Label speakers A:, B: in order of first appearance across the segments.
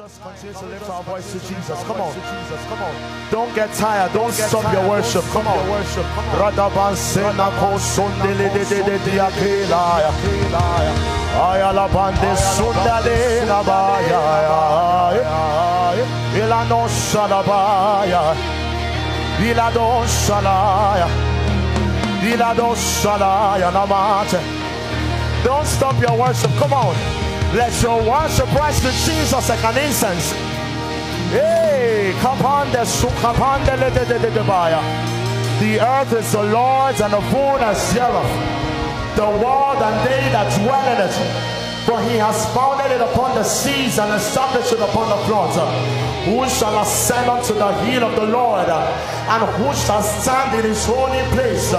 A: just continue to lift our voice to Jesus. Come on. Jesus. Come on. Don't get tired. Don't stop your worship. Come on. Worship. Radaban sena ko sundele de de de diakela. Ayala bande sundale la baya. Ila no shalabaya. Ila do shalaya. Ila do shalaya namate. Don't stop your worship. Come on. Let your worship rise to Jesus like an incense. Hey. The earth is the Lord's and the fullness thereof, the world and they that dwell in it. For he has founded it upon the seas and established it upon the floods. Who shall ascend unto the hill of the Lord? And who shall stand in his holy place?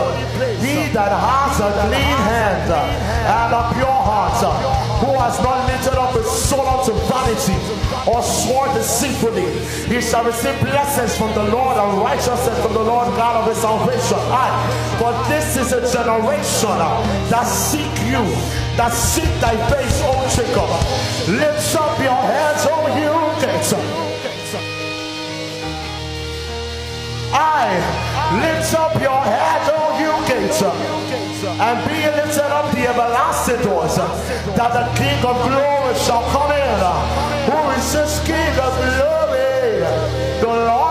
A: He that has a clean hand and a pure heart, who has not lifted up his soul unto vanity or sworn deceitfully, he shall receive blessings from the Lord and righteousness from the Lord God of his salvation. Aye. For this is a generation uh, that seek you, that seek thy face, O Jacob. Lift up your heads, O you gates. I lift up your head, O you gates, uh, and be lifted up the everlasting doors, uh, that the King of glory shall come in. Uh, who is this King of glory? The Lord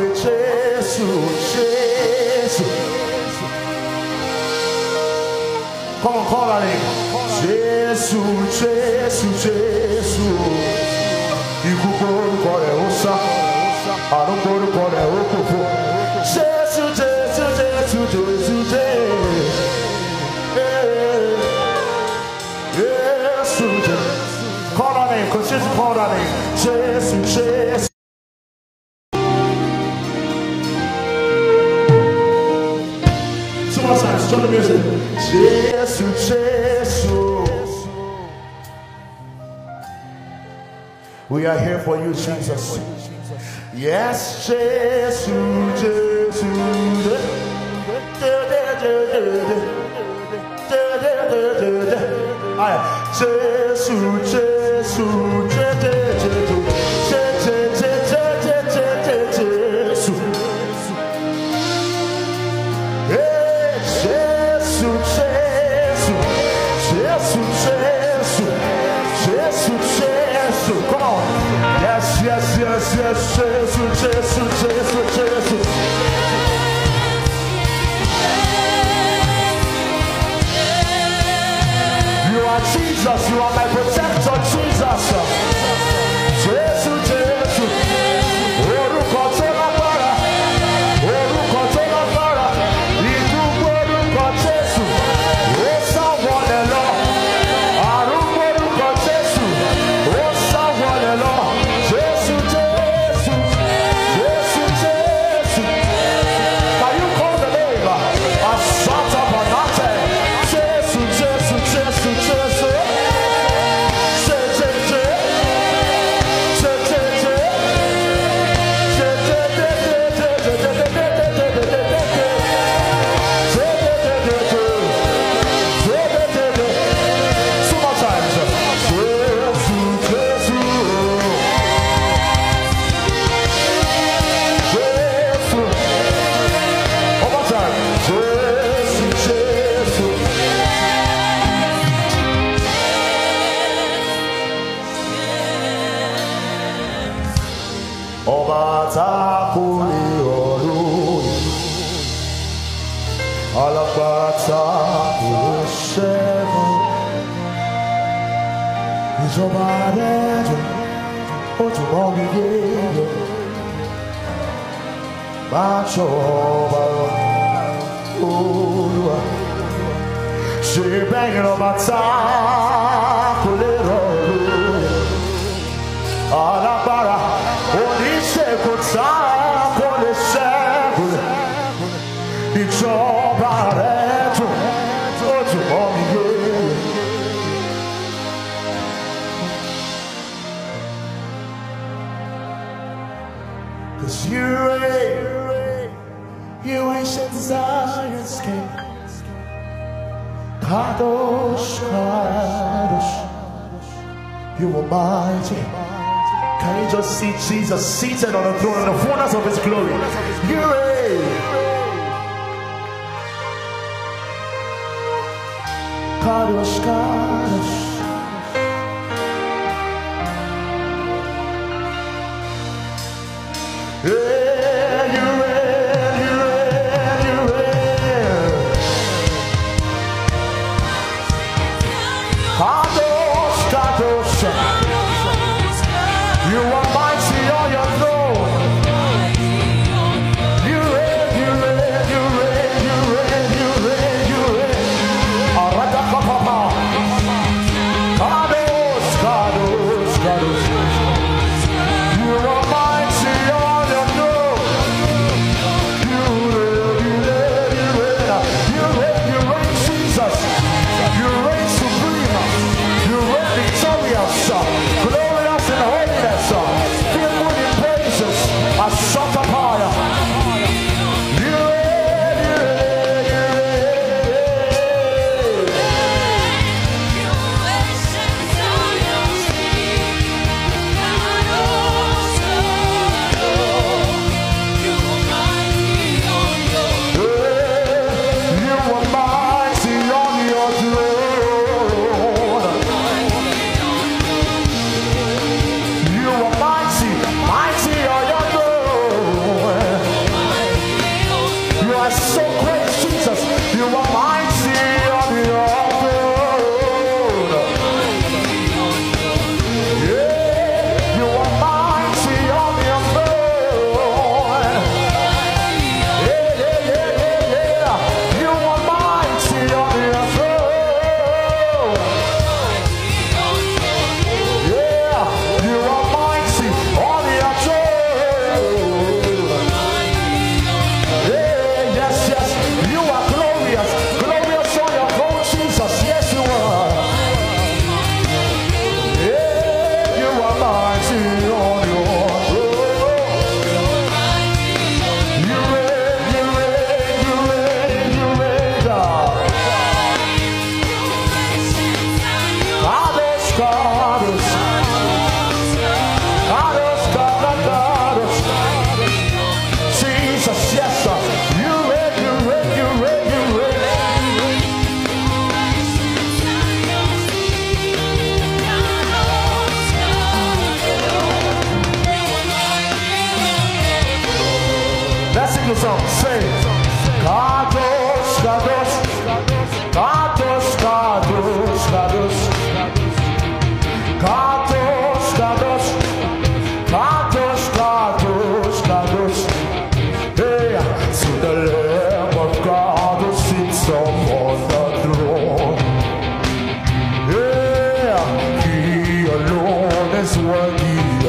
A: nome de Jesus, Jesus. Como cola Jesus, Jesus, Jesus, Jesus. Iku koru kore osa, aru koru kore okofo. Jesus, Jesus, Jesus, Jesus, Jesus. Jesus, Jesus. Call on him, because Jesus. Are here for you, Jesus. Yes, Jesus, Jesus. Jesus, Jesus, Jesus. She banging on my time. dos caros. You are mighty. Can you just see Jesus seated on the throne in the fullness of his glory? You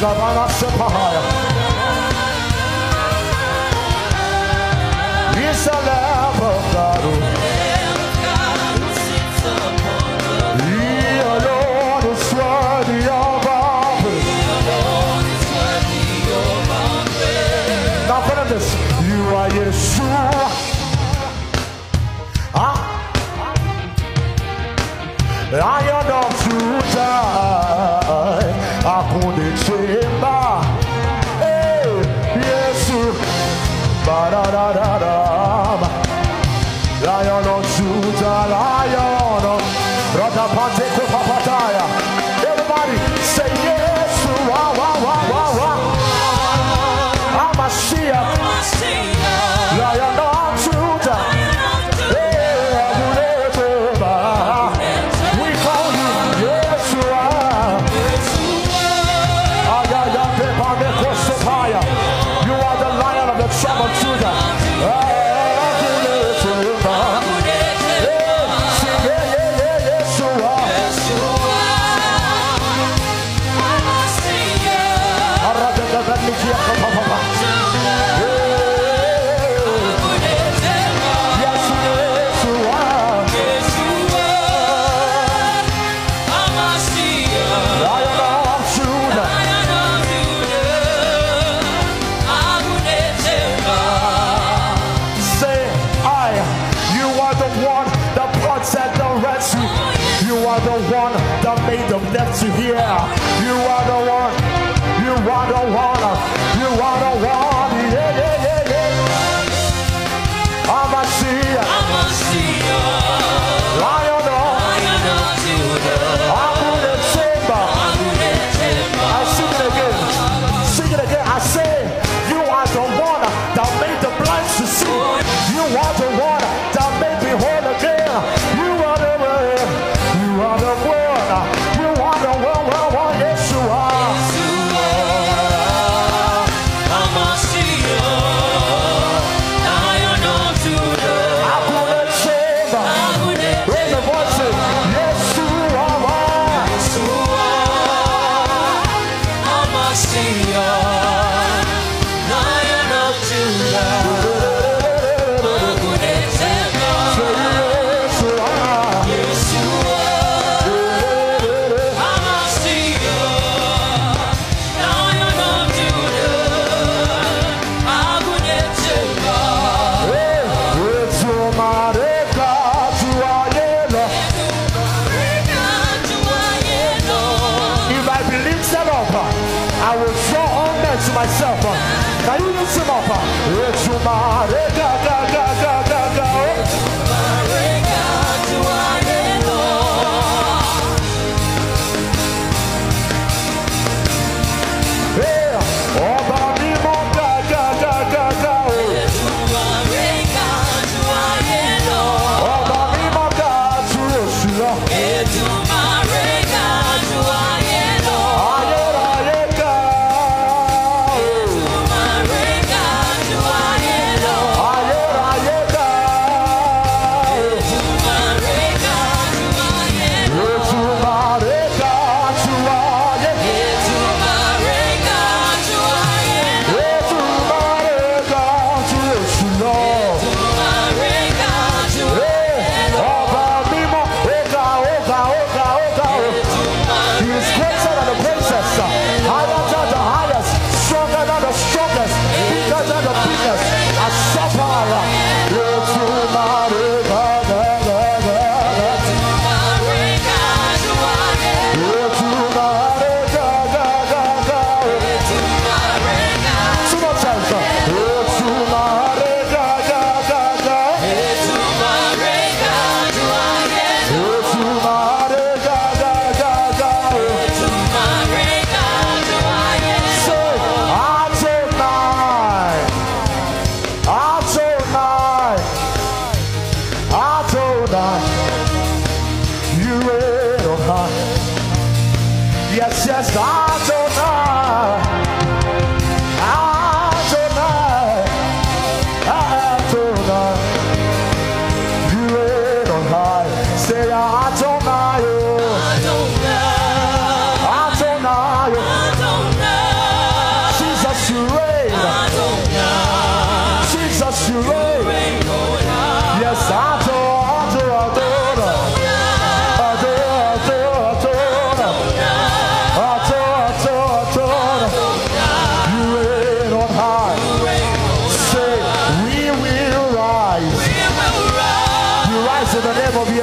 A: Gavana Sepahaya.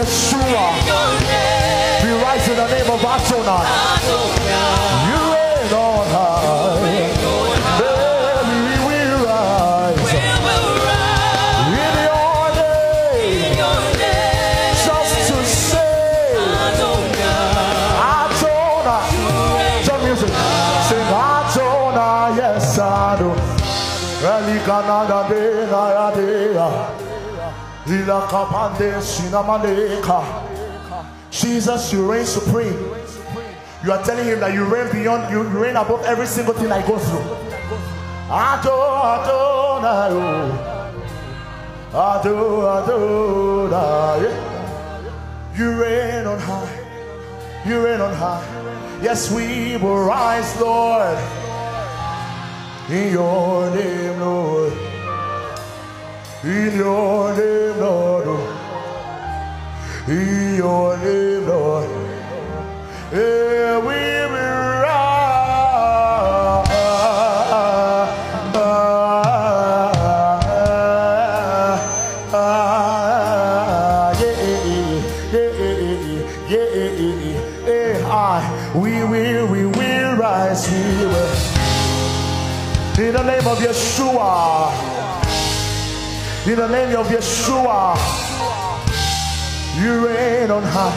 A: Yeshua. We rise in the name of Adonai. Jesus, you reign supreme. You are telling him that you reign beyond, you, reign above every single thing I go through. Adonai. Adonai. You reign on high. You reign on high. Yes, we will rise, Lord. In your name, Lord. In your name, Lord. In your name, In the name of Yeshua. You reign on high.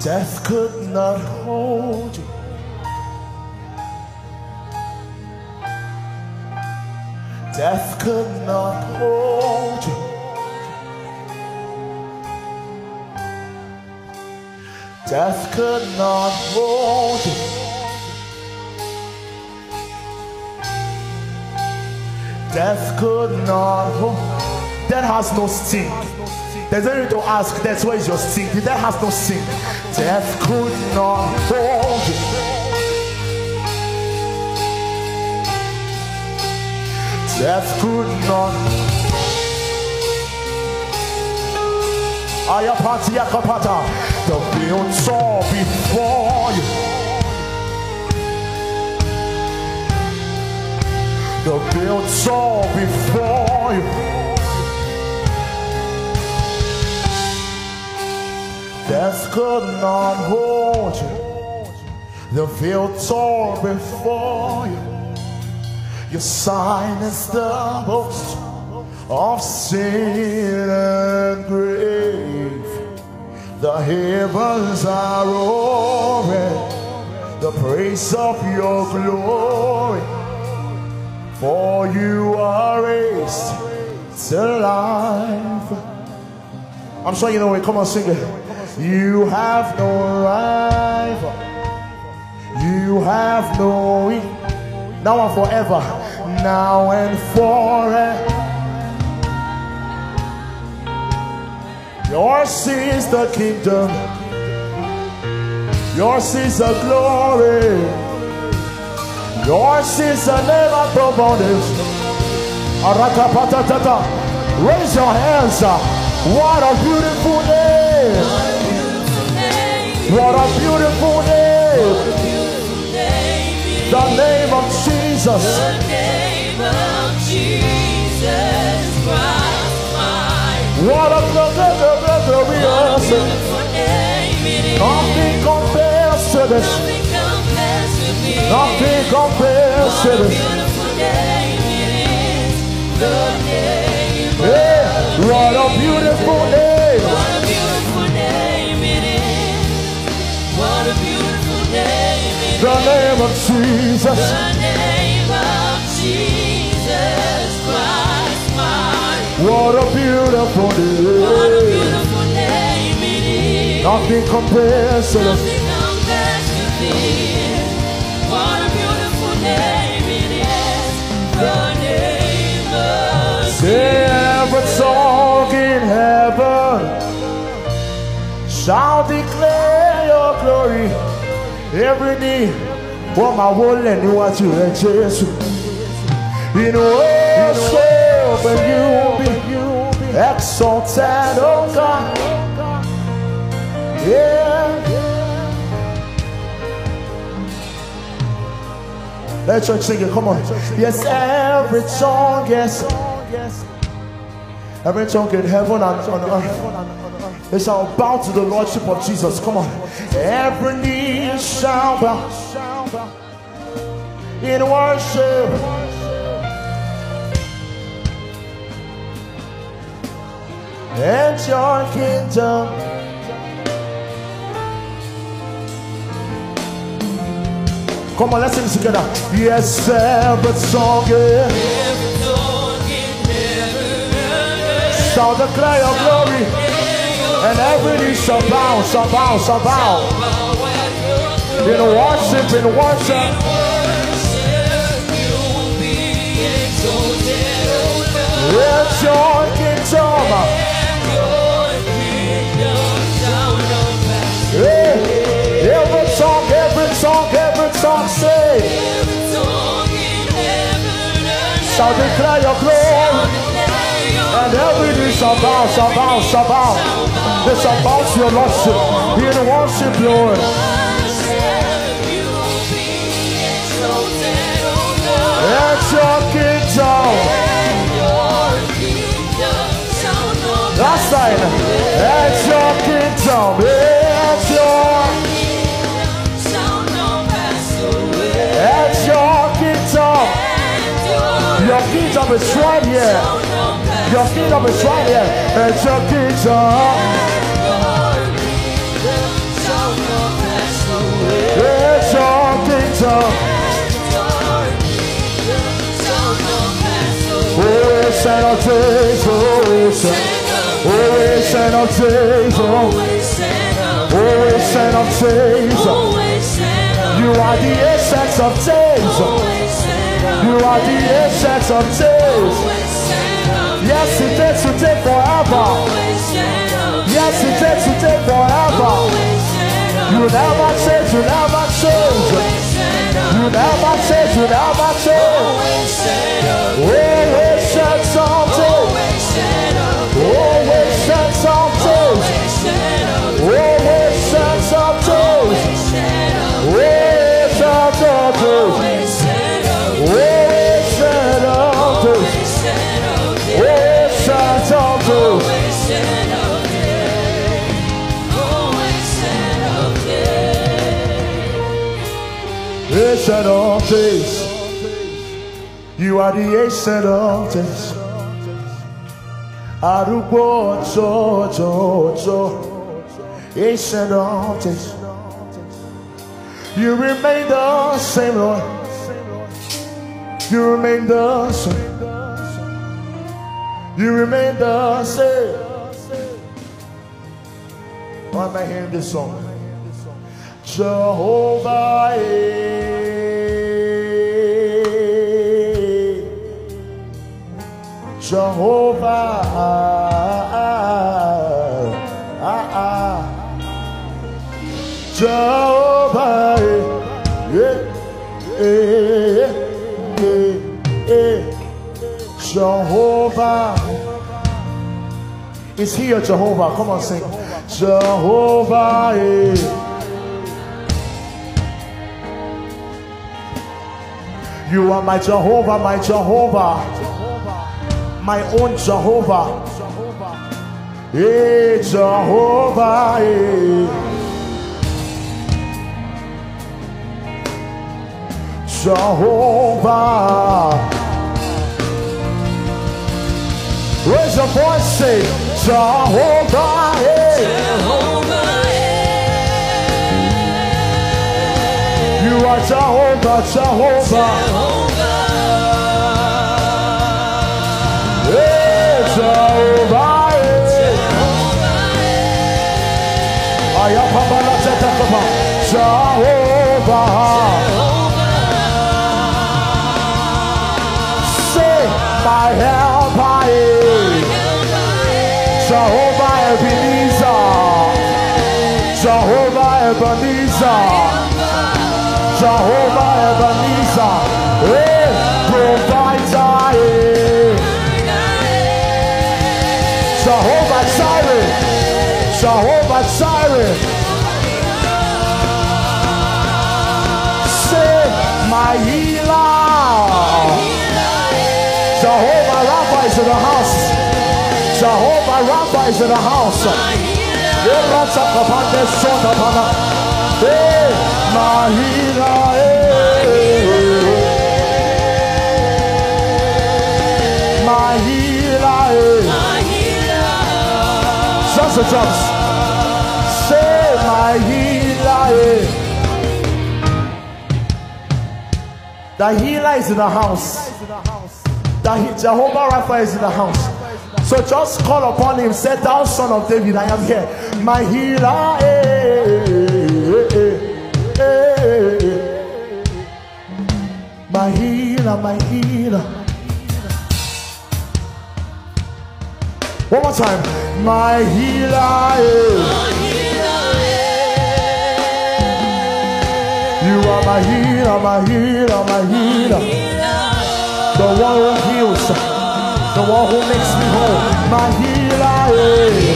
A: Death could not hold you. Death could not hold you. Death could not hold you. Death could not hold. Death has no sting. There's no need to ask. That's where is your sting. Death has no sting. Death could not hold. Death could not. Ayapati yakapata. The built saw before you. The built saw before you. Death could not hold you. The veil tore before you. Your sign is the boast of sin and grave. The heavens are roaring the praise of your glory. For you are raised to life. I'm sure you know it. Come on, sing it. You have no rival. You have no equal. Now and forever. Now and forever. Yours is the kingdom. Yours is the glory. Yours is the name above all this. Arakapatata. Raise your hands. What a beautiful name. What a beautiful name. The name of Jesus. What a glorious. Nothing compares to this. Nothing compares to this. Yeah, what a beautiful name.
B: What a beautiful name it is. What a beautiful name it is.
A: The name of Jesus.
B: The name of Jesus Christ, my
A: What a beautiful
B: What a
A: name.
B: beautiful name it is.
A: Nothing compares to this. Every song in heaven shall declare your glory. Every knee, wọ́n máa wọlé níwájú rẹ̀ Jésù. Inú worship and you be exalted, oh God. Yeah. Let church sing it, come on. Yes, every song, yes. Every tongue in heaven and on earth. They shall bow to the Lordship of Jesus. Come on. Every knee shall bow in worship. And your kingdom. Come on, let's sing together. Yes, every song, yeah. Shall declare your glory. And every knee shall bow, shall bow, shall bow. In worship, in worship. It's your kingdom. Hey, every song, every song, every song, say. Shall declare your glory. Every knee shall bow, shall bow, shall bow. They shall bow to your lordship. In worship, Lord. It's your kingdom. Last time. It's your kingdom. It's your, it's your kingdom. Your kingdom is right here. Your kingdom is right here. It's your kingdom. It's your kingdom. Oh, it's an days, oh, oh, it's an, oh, it's an days, oh, oh, it's days. You are the ancient of days. You are the ancient of days. Yesterday, today, forever. Yesterday, today, forever. You never change, you never change. You never change, you never change. Oh. Ancient of days. You are the ancient of days. Arúgbó ọjọ́ ọjọ́ ọjọ́. Ancient of days. You remain the same, Lord. You remain the same. You remain the same. Why am I hearing this song? Jehovah. eh, Jehovah. ah, ah. Jehovah. eh, eh, eh, eh. Jehovah. Is here, Jehovah. Come on, sing. Jehovah. eh. You are my Jehovah, my Jehovah, my own Jehovah. Hey, Jehovah. Hey. Jehovah. Raise your voice, say Jehovah. Hey. You are Jehovah, Jehovah. Hey, Ebenezer. Jehovah Ebenezer. Hey, provider. hey. Jehovah Jireh. Jehovah Jireh. Say, my healer. Jehovah Rapha is in the house. Jehovah Rapha is in the house.
B: Healer,
A: Just the drums. Say my healer. eh. The healer is in the house. The Jehovah Rapha is in the house. So just call upon him. Say, Thou son of David, I am here. My healer. Healer, my healer. One more time. My healer.
B: healer,
A: You are my healer, my healer, my healer. The one who heals, the one who makes me whole. My healer, eh.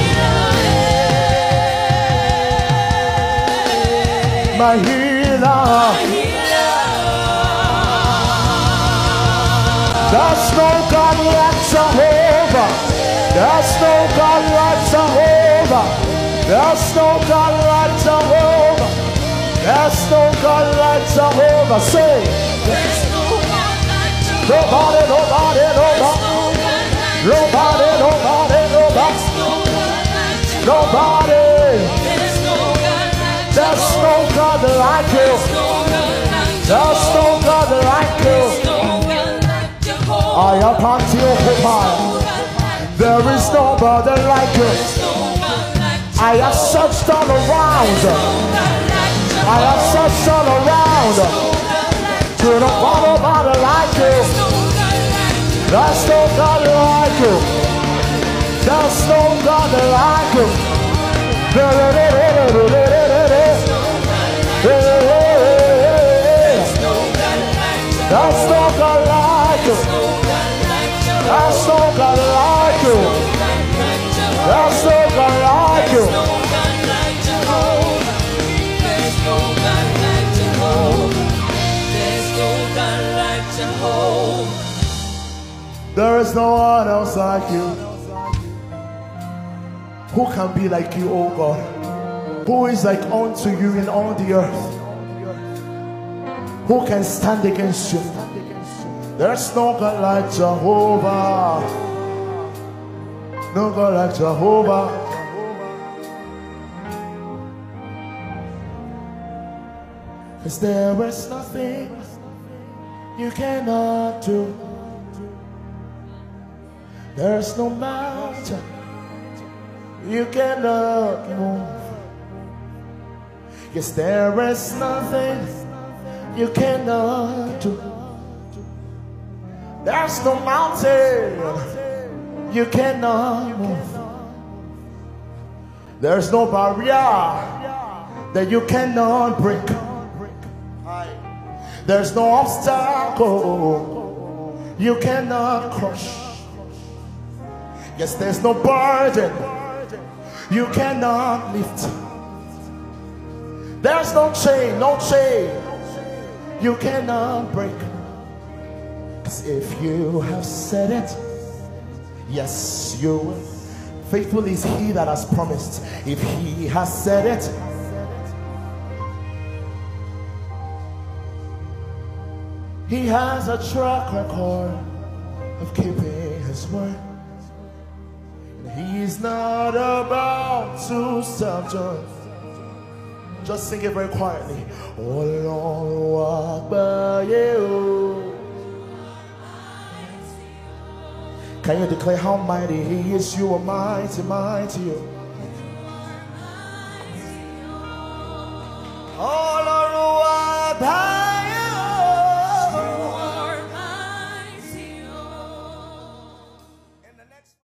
A: my healer. There's no God like Jehovah. There's no God like Jehovah. There's no God like Jehovah. There's no God like Jehovah. Say,
B: there's no one like Jehovah,
A: nobody, nobody, nobody,
B: no one like
A: nobody, nobody, nobody,
B: no one like Jehovah,
A: nobody.
B: there's no God like
A: There's no God like you.
B: God
A: There's I am party occupied. There is nobody like you.
B: no God like
A: I have searched all around. I have searched all around. To the nobody like you. There's no God like you. There's no God like you. There's no God like you. There's no God like you. There's no like you. There is no one else like you. Who can be like you, O God? Who is like unto you in all the earth? Who can stand against you? There's no God like Jehovah. No God like Jehovah. Cause there is nothing you cannot do. There's no mountain you cannot move. Yes, there is nothing you cannot do. There's no mountain you cannot move. There's no barrier that you cannot break. There's no obstacle you cannot crush. Yes, there's no burden you cannot lift. There's no chain, no chain you cannot break. If you have said it, yes, you will. Faithful is he that has promised. If he has said it, he has a track record of keeping his word. And he's not about to stop just. Just sing it very quietly. Oh Lord, walk by you. Can you declare how mighty He is? You are mighty, mighty. You. All